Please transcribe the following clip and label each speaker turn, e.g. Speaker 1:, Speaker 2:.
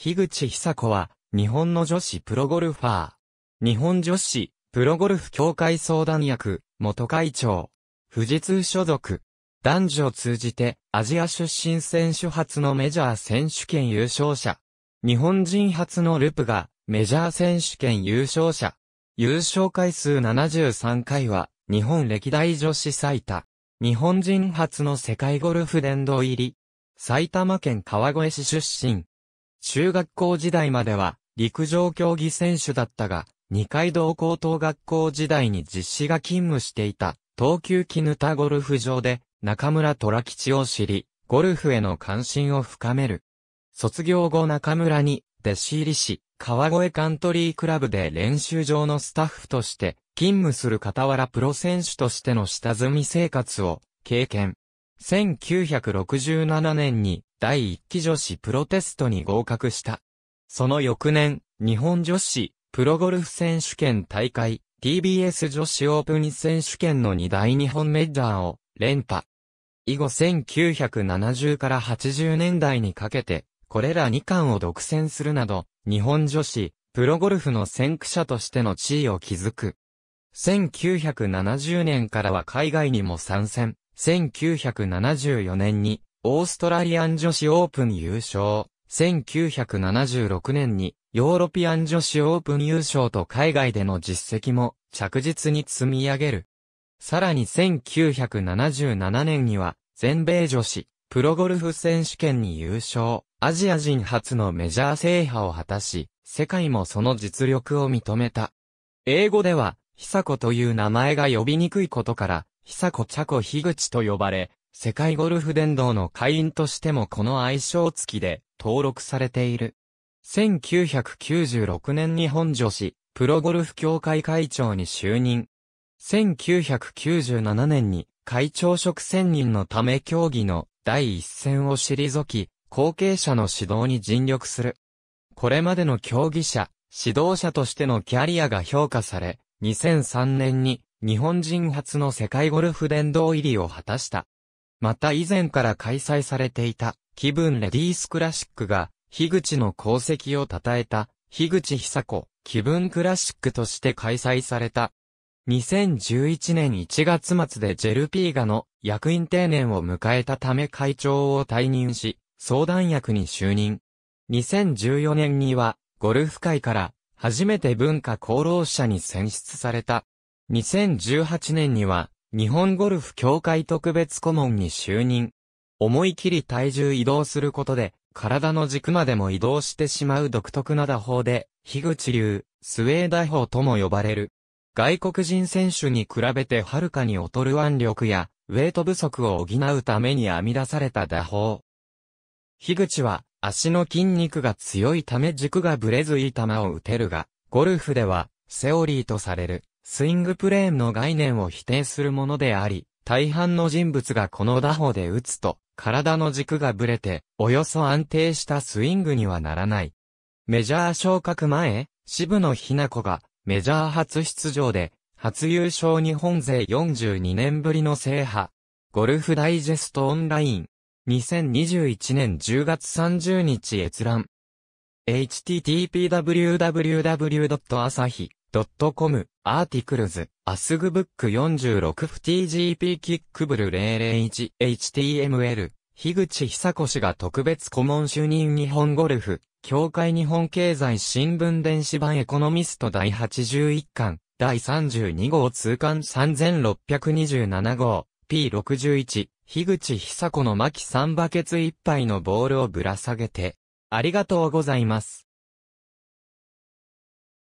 Speaker 1: 樋口久子は、日本の女子プロゴルファー。日本女子、プロゴルフ協会相談役、元会長。富士通所属。男女を通じて、アジア出身選手初のメジャー選手権優勝者。日本人初のルプが、メジャー選手権優勝者。優勝回数73回は、日本歴代女子最多。日本人初の世界ゴルフ殿堂入り。埼玉県川越市出身。中学校時代までは陸上競技選手だったが、二階堂高等学校時代に実施が勤務していた東急絹田ゴルフ場で中村虎吉を知り、ゴルフへの関心を深める。卒業後中村に弟子入りし、川越カントリークラブで練習場のスタッフとして勤務する傍らプロ選手としての下積み生活を経験。1967年に第一期女子プロテストに合格した。その翌年、日本女子プロゴルフ選手権大会 TBS 女子オープン選手権の2大日本メジャーを連覇。以後1970から80年代にかけて、これら2冠を独占するなど、日本女子プロゴルフの先駆者としての地位を築く。1970年からは海外にも参戦。1974年にオーストラリアン女子オープン優勝。1976年にヨーロピアン女子オープン優勝と海外での実績も着実に積み上げる。さらに1977年には全米女子プロゴルフ選手権に優勝。アジア人初のメジャー制覇を果たし、世界もその実力を認めた。英語では、久子という名前が呼びにくいことから、久子茶子樋口と呼ばれ、世界ゴルフ殿堂の会員としてもこの愛称付きで登録されている。1996年日本女子プロゴルフ協会会長に就任。1997年に会長職選任のため競技の第一線を退き、後継者の指導に尽力する。これまでの競技者、指導者としてのキャリアが評価され、2003年に日本人初の世界ゴルフ殿堂入りを果たした。また以前から開催されていた、気分レディースクラシックが、樋口の功績を称えた、樋口久子、気分クラシックとして開催された。2011年1月末でジェルピーガの役員定年を迎えたため会長を退任し、相談役に就任。2014年には、ゴルフ界から初めて文化功労者に選出された。2018年には、日本ゴルフ協会特別顧問に就任。思い切り体重移動することで、体の軸までも移動してしまう独特な打法で、樋口流、スウェーダ法とも呼ばれる。外国人選手に比べてはるかに劣る腕力や、ウェイト不足を補うために編み出された打法。樋口は、足の筋肉が強いため軸がぶれずいい球を打てるが、ゴルフでは、セオリーとされる、スイングプレーンの概念を否定するものであり、大半の人物がこの打法で打つと、体の軸がぶれて、およそ安定したスイングにはならない。メジャー昇格前、渋野日向子がメジャー初出場で、初優勝日本勢42年ぶりの制覇。ゴルフダイジェストオンライン。2021年10月30日閲覧。http://www. ドットコム、アーティクルズ、アスグブック 46FTGP キックブル 001HTML、樋口久子氏が特別顧問就任日本ゴルフ、協会日本経済新聞電子版エコノミスト第81巻、第32号通関3627号、P61、樋口久子の巻3バケツ1杯のボールをぶら下げて、ありがとうございます。